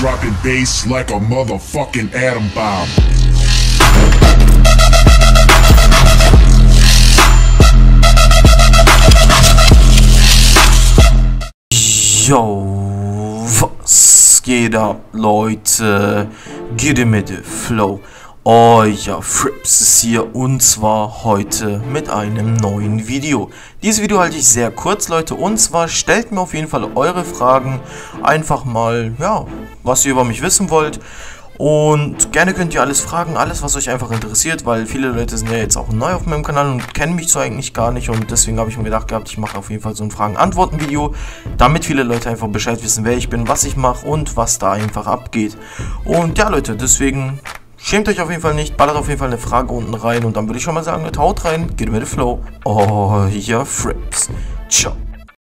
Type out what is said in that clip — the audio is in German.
dropping bass like a motherfucking atom bomb. Yo, was geht ab, Leute? Geht mit Flow. Euer Frips ist hier und zwar heute mit einem neuen Video. Dieses Video halte ich sehr kurz, Leute, und zwar stellt mir auf jeden Fall eure Fragen einfach mal, ja, was ihr über mich wissen wollt. Und gerne könnt ihr alles fragen, alles was euch einfach interessiert, weil viele Leute sind ja jetzt auch neu auf meinem Kanal und kennen mich so eigentlich gar nicht und deswegen habe ich mir gedacht gehabt, ich mache auf jeden Fall so ein Fragen-Antworten-Video, damit viele Leute einfach Bescheid wissen, wer ich bin, was ich mache und was da einfach abgeht. Und ja Leute, deswegen schämt euch auf jeden Fall nicht, ballert auf jeden Fall eine Frage unten rein und dann würde ich schon mal sagen, haut rein, geht mit dem Flow, euer Frips. Ciao.